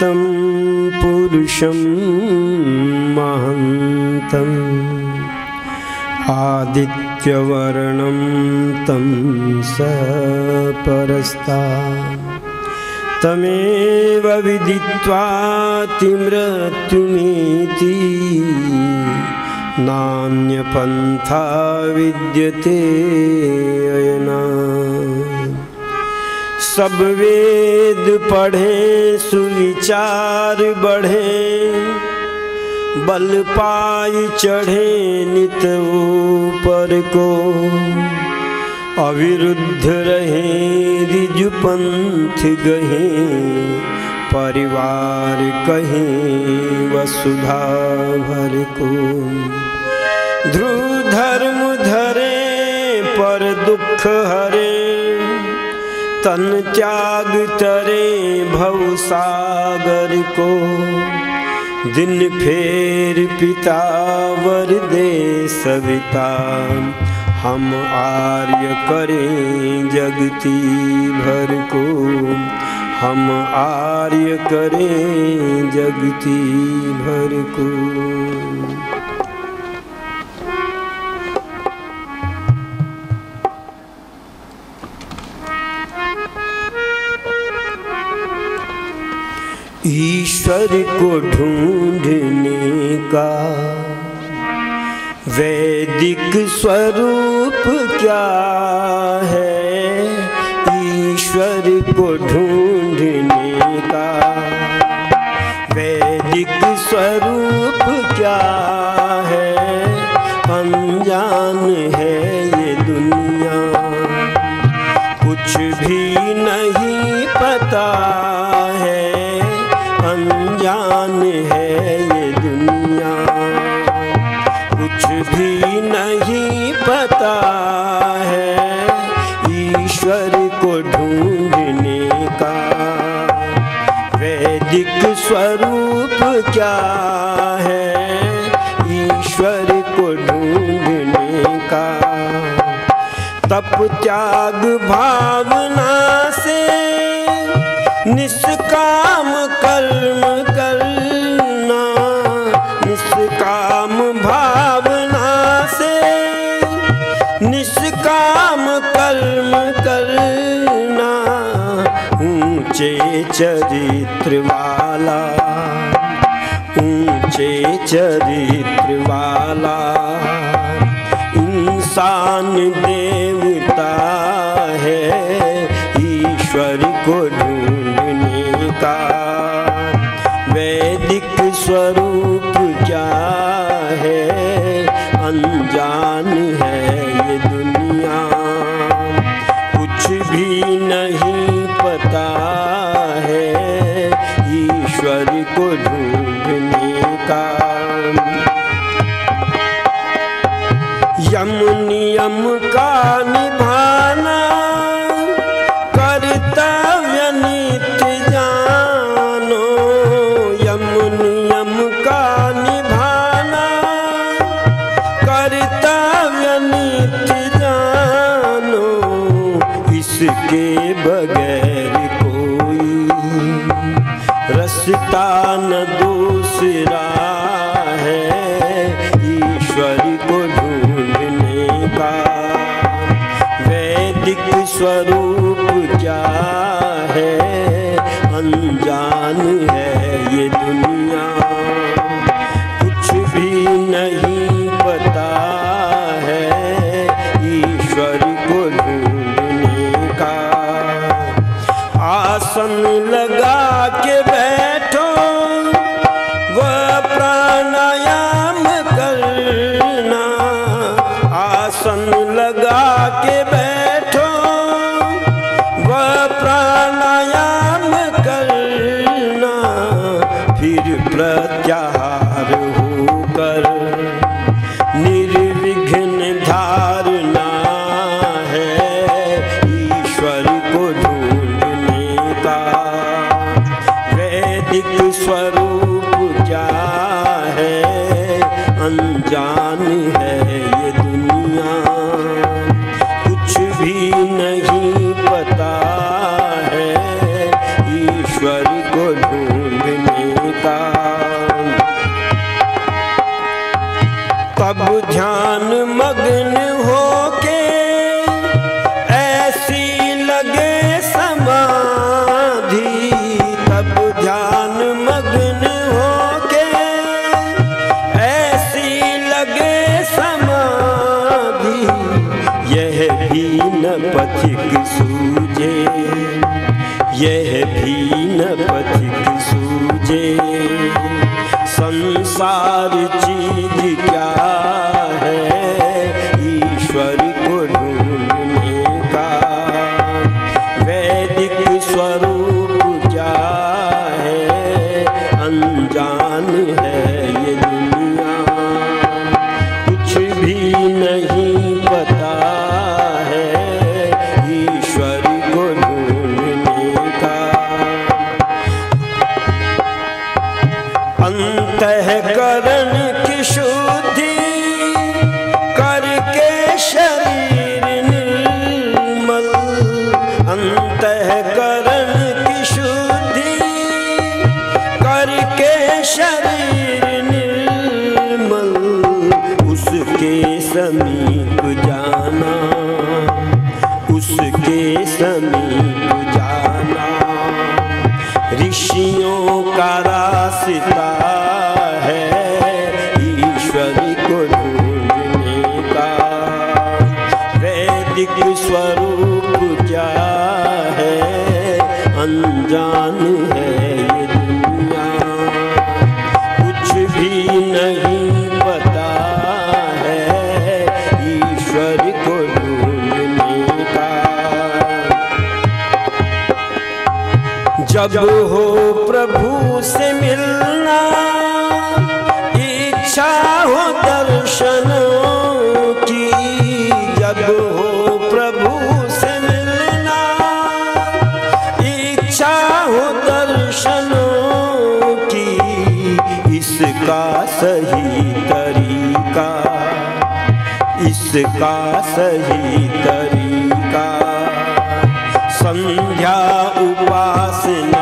तं पुरुषं महान्तम् आदित्यवर्णं तं सपरस्ता तमेव विदित्वा तिमृत्युमिति नान्यपन्था विद्यते अयना सब वेद पढ़े, सुविचार बढ़े। बल पाई चढ़े नित ऊपर को। अविरुद्ध रहे रिजु पंथ गहे। परिवार कहे वसुधा भर को। ध्रुव धर्म धरे, पर दुख हरे। तन त्याग तरे भव सागर को। दिन फेर पिता वर दे सविता हम आर्य करें जगती भर को। हम आर्य करें जगती भर को। ईश्वर को ढूँढने का। वैदिक स्वरूप क्या है? ईश्वर को ढूँढने का। वैदिक स्वरूप क्या है? अनजान है ये दुनिया। कुछ भी दुनिया। कुछ भी नहीं पता है ईश्वर को ढूँढने का। वैदिक स्वरूप क्या है ईश्वर को ढूँढने का? तप त्याग भावना से निष्काम निष्काम भावना से निष्काम कर्म करना ऊँचे चरित्र वाला, ऊँचे चरित्र वाला। इंसान देवता है, ईश्वर को ढूँढने का अनजान है ये दुनिया। कुछ भी नहीं पता है ईश्वर को ढूँढने का। यम नियम का इसके बगैर कोई रस्ता न दूसरा है ईश्वर को ढूँढने का। वैदिक स्वरूप पथिक सूझे यह भी न पथिक सूझे संसार चीज़ उसके समीप जाना। ऋषियों का रास्ता है ईश्वर को ढूँढने का। वैदिक स्वरूप क्या है? अनजान है। जब हो प्रभु से मिलना? इच्छा हो दर्शन की हो प्रभु से मिलना। इच्छा हो दर्शन की, इसका सही तरीका, इसका सही तरीका। संध्या उपासना